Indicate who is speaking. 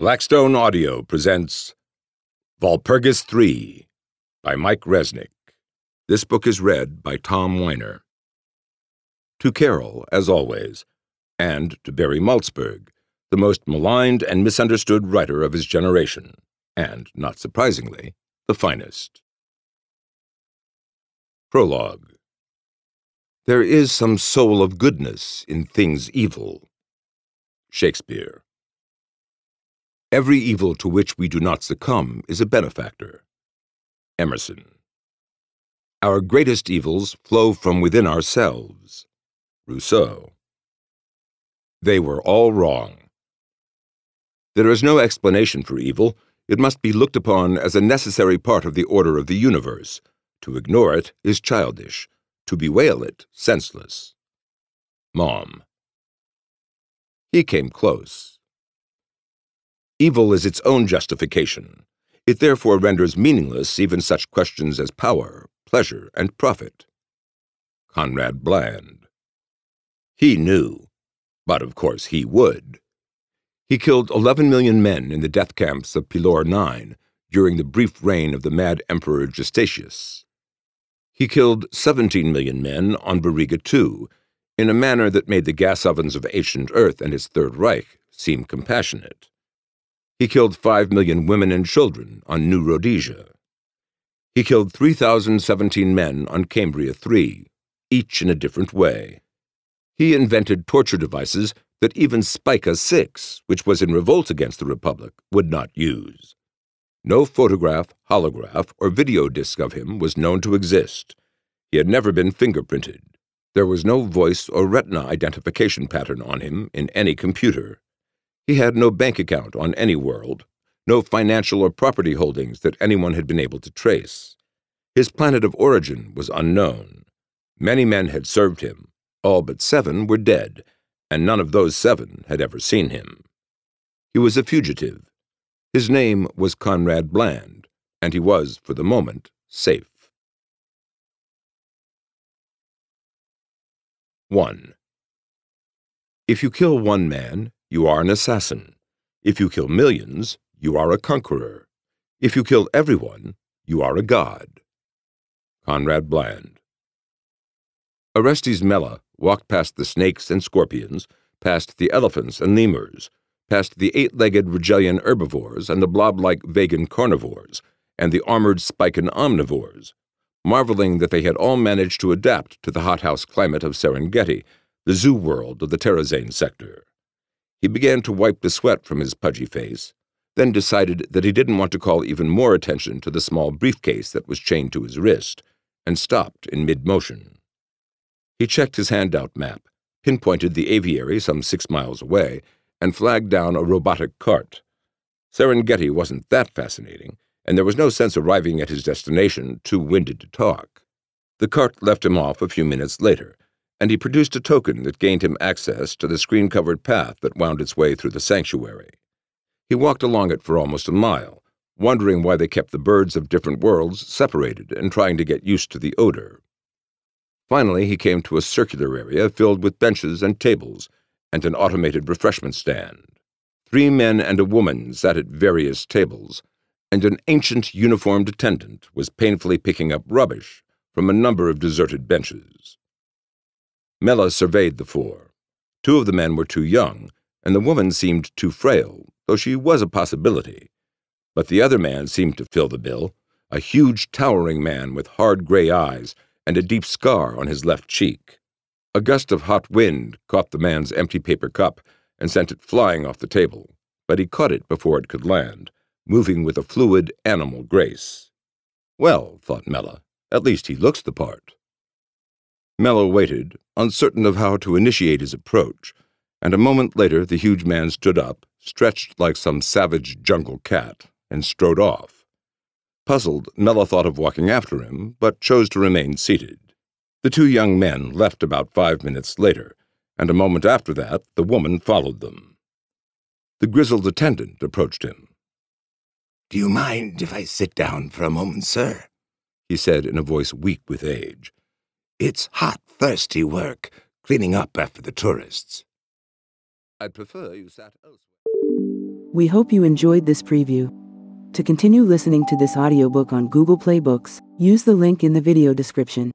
Speaker 1: Blackstone Audio presents Walpurgis III by Mike Resnick. This book is read by Tom Weiner. To Carol, as always, and to Barry Malzberg, the most maligned and misunderstood writer of his generation, and, not surprisingly, the finest. Prologue There is some soul of goodness in things evil. Shakespeare. Every evil to which we do not succumb is a benefactor. Emerson. Our greatest evils flow from within ourselves. Rousseau. They were all wrong. There is no explanation for evil. It must be looked upon as a necessary part of the order of the universe. To ignore it is childish. To bewail it, senseless. Mom. He came close. Evil is its own justification. It therefore renders meaningless even such questions as power, pleasure, and profit. Conrad Bland. He knew, but of course he would. He killed 11 million men in the death camps of Pilor 9 during the brief reign of the mad Emperor Justacious. He killed 17 million men on Boriga II in a manner that made the gas ovens of ancient Earth and his Third Reich seem compassionate. He killed 5 million women and children on New Rhodesia. He killed 3,017 men on Cambria III, each in a different way. He invented torture devices that even Spica 6, which was in revolt against the Republic, would not use. No photograph, holograph, or video disc of him was known to exist. He had never been fingerprinted. There was no voice or retina identification pattern on him in any computer. He had no bank account on any world, no financial or property holdings that anyone had been able to trace. His planet of origin was unknown. Many men had served him, all but seven were dead, and none of those seven had ever seen him. He was a fugitive. His name was Conrad Bland, and he was, for the moment, safe. 1. If you kill one man, you are an assassin. If you kill millions, you are a conqueror. If you kill everyone, you are a god. Conrad Bland. Orestes Mella walked past the snakes and scorpions, past the elephants and lemurs, past the eight-legged Rigelian herbivores and the blob-like vegan carnivores, and the armored spican omnivores, marveling that they had all managed to adapt to the hothouse climate of Serengeti, the zoo world of the Terrazane sector. He began to wipe the sweat from his pudgy face, then decided that he didn't want to call even more attention to the small briefcase that was chained to his wrist, and stopped in mid-motion. He checked his handout map, pinpointed the aviary some six miles away, and flagged down a robotic cart. Serengeti wasn't that fascinating, and there was no sense arriving at his destination too winded to talk. The cart left him off a few minutes later, and he produced a token that gained him access to the screen covered path that wound its way through the sanctuary. He walked along it for almost a mile, wondering why they kept the birds of different worlds separated and trying to get used to the odor. Finally, he came to a circular area filled with benches and tables and an automated refreshment stand. Three men and a woman sat at various tables, and an ancient uniformed attendant was painfully picking up rubbish from a number of deserted benches. Mella surveyed the four. Two of the men were too young, and the woman seemed too frail, though she was a possibility. But the other man seemed to fill the bill, a huge, towering man with hard gray eyes and a deep scar on his left cheek. A gust of hot wind caught the man's empty paper cup and sent it flying off the table, but he caught it before it could land, moving with a fluid, animal grace. Well, thought Mella, at least he looks the part. Mella waited, uncertain of how to initiate his approach, and a moment later the huge man stood up, stretched like some savage jungle cat, and strode off. Puzzled, Mella thought of walking after him, but chose to remain seated. The two young men left about five minutes later, and a moment after that the woman followed them. The grizzled attendant approached him.
Speaker 2: Do you mind if I sit down for a moment, sir?
Speaker 1: he said in a voice weak with age.
Speaker 2: It's hot, thirsty work, cleaning up after the tourists.
Speaker 1: I'd prefer you sat elsewhere.
Speaker 3: We hope you enjoyed this preview. To continue listening to this audiobook on Google Play Books, use the link in the video description.